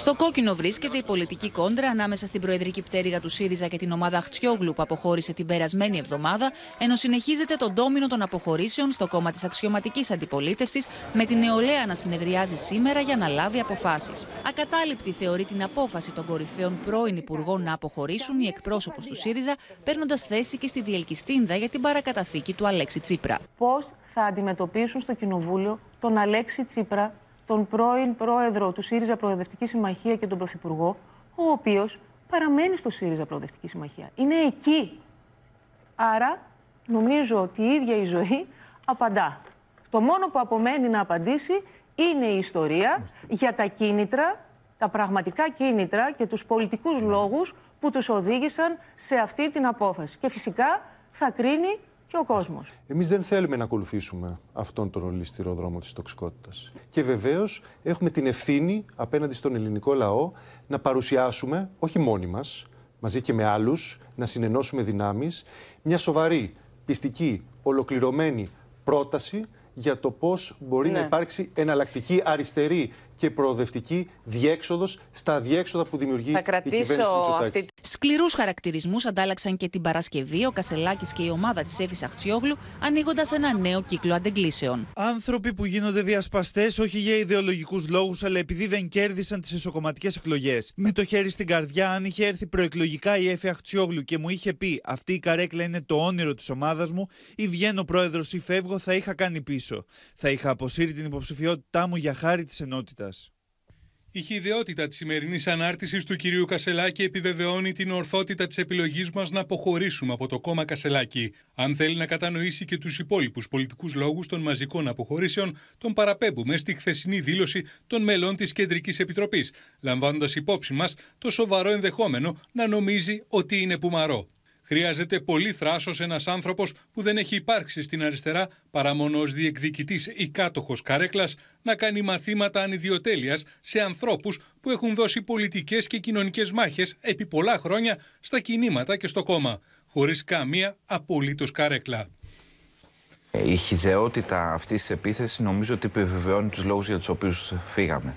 Στο κόκκινο βρίσκεται η πολιτική κόντρα ανάμεσα στην προεδρική πτέρυγα του ΣΥΡΙΖΑ και την ομάδα Χτσιόγλου που αποχώρησε την περασμένη εβδομάδα, ενώ συνεχίζεται το ντόμινο των αποχωρήσεων στο κόμμα της αξιωματικής αντιπολίτευσης, με την νεολαία να συνεδριάζει σήμερα για να λάβει αποφάσεις. Ακατάληπτη θεωρεί την απόφαση των κορυφαίων πρώην υπουργών να αποχωρήσουν οι εκπρόσωπος του ΣΥΡΙΖΑ, παίρνοντας θέση και στη διελκυστίνδα για την παρακαταθήκη του Αλέξη Τσίπρα. Πώς θα αντιμετωπίσουν στο Κοινοβούλιο τον Αλέξη Τσίπρα τον πρώην πρόεδρο του ΣΥΡΙΖΑ Προοδευτική Συμμαχία και τον Πρωθυπουργό, ο οποίος παραμένει στο ΣΥΡΙΖΑ Προοδευτική Συμμαχία. Είναι εκεί. Άρα, νομίζω ότι η ίδια η ζωή απαντά. Το μόνο που απομένει να απαντήσει είναι η ιστορία για τα κίνητρα, τα πραγματικά κίνητρα και τους πολιτικούς λόγους που τους οδήγησαν σε αυτή την απόφαση. Και φυσικά θα κρίνει και ο κόσμος. Εμείς δεν θέλουμε να ακολουθήσουμε αυτόν τον ολιστήρο δρόμο της τοξικότητας. Και βεβαίως έχουμε την ευθύνη απέναντι στον ελληνικό λαό να παρουσιάσουμε, όχι μόνοι μας, μαζί και με άλλους, να συνενώσουμε δυνάμεις, μια σοβαρή, πιστική, ολοκληρωμένη πρόταση για το πώς μπορεί να Ναι. υπάρξει εναλλακτική αριστερή και προοδευτική διέξοδος στα διέξοδα που δημιουργεί Θα η κυβέρνηση κρατήσω Μητσοτάκης. αυτή Σκληρούς χαρακτηρισμούς αντάλλαξαν και την Παρασκευή ο Κασελάκης και η ομάδα της Εύη Αχτσιόγλου, ανοίγοντας ένα νέο κύκλο αντεγκλήσεων. Άνθρωποι που γίνονται διασπαστές όχι για ιδεολογικούς λόγους, αλλά επειδή δεν κέρδισαν τις εσωκομματικές εκλογές. Με το χέρι στην καρδιά, αν είχε έρθει προεκλογικά η Έφη Αχτσιόγλου και μου είχε πει Αυτή η καρέκλα είναι το όνειρο της ομάδας μου, ή βγαίνω πρόεδρος ή φεύγω, θα είχα κάνει πίσω. Θα είχα αποσύρει την υποψηφιότητά μου για χάρη της ενότητας. Η χειδαιότητα της σημερινής ανάρτησης του κυρίου Κασελάκη επιβεβαιώνει την ορθότητα της επιλογής μας να αποχωρήσουμε από το κόμμα Κασελάκη. Αν θέλει να κατανοήσει και τους υπόλοιπους πολιτικούς λόγους των μαζικών αποχωρήσεων, τον παραπέμπουμε στη χθεσινή δήλωση των μελών της Κεντρικής Επιτροπής, λαμβάνοντας υπόψη μας το σοβαρό ενδεχόμενο να νομίζει ότι είναι πουμαρό. Χρειάζεται πολύ θράσος ένας άνθρωπος που δεν έχει υπάρξει στην αριστερά παρά μόνο ως διεκδικητής ή κάτοχος καρέκλας να κάνει μαθήματα ανιδιοτέλειας σε ανθρώπους που έχουν δώσει πολιτικές και κοινωνικές μάχες επί πολλά χρόνια στα κινήματα και στο κόμμα, χωρίς καμία απολύτως καρέκλα. Η χιδεότητα αυτής της επίθεσης νομίζω ότι επιβεβαιώνει τους λόγους για τους οποίους φύγαμε.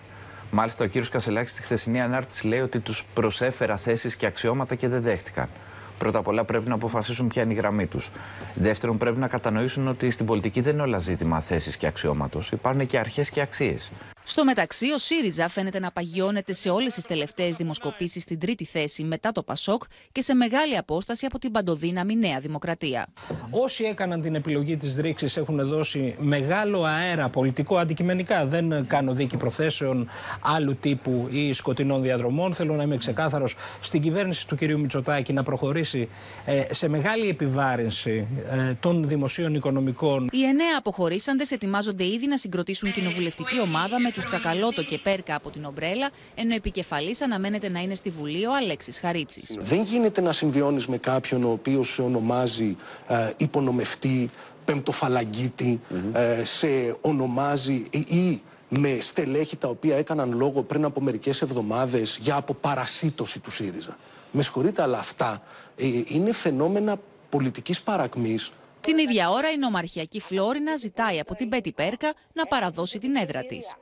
Μάλιστα, ο κύριος Κασελάκης στη χθεσινή ανάρτηση λέει ότι τους προσέφερα θέσεις και αξιώματα και δεν δέχτηκαν. Πρώτα απ' όλα πρέπει να αποφασίσουν ποια είναι η γραμμή τους. Δεύτερον, πρέπει να κατανοήσουν ότι στην πολιτική δεν είναι όλα ζήτημα θέσεις και αξιώματος. Υπάρχουν και αρχές και αξίες. Στο μεταξύ, ο ΣΥΡΙΖΑ φαίνεται να παγιώνεται σε όλες τις τελευταίες δημοσκοπήσεις στην τρίτη θέση μετά το Πασόκ και σε μεγάλη απόσταση από την παντοδύναμη Νέα Δημοκρατία. Όσοι έκαναν την επιλογή της ρήξης έχουν δώσει μεγάλο αέρα πολιτικό αντικειμενικά. Δεν κάνω δίκη προθέσεων άλλου τύπου ή σκοτεινών διαδρομών. Θέλω να είμαι ξεκάθαρος στην κυβέρνηση του κυρίου Μητσοτάκη να προχωρήσει ε, σε μεγάλη επιβάρυνση ε, των δημοσίων οικονομικών. Οι εννέα αποχωρήσαντες ετοιμάζονται ήδη να συγκροτήσουν κοινοβουλευτική ομάδα με τους Τσακαλώτο και Πέρκα από την Ομπρέλα, ενώ επικεφαλής αναμένεται να είναι στη Βουλή ο Αλέξης Χαρίτσης. Δεν γίνεται να συμβιώνεις με κάποιον ο οποίος σε ονομάζει ε, υπονομευτή, πεμπτοφαλαγγίτη, ε, σε ονομάζει ή, ή με στελέχη τα οποία έκαναν λόγο πριν από μερικές εβδομάδες για αποπαρασίτωση του ΣΥΡΙΖΑ. Με συγχωρείτε, αλλά αυτά ε, είναι φαινόμενα πολιτικής παρακμής Την ίδια ώρα η νομαρχιακή Φλόρινα ζητάει από την Πέτη Πέρκα να παραδώσει την έδρα της.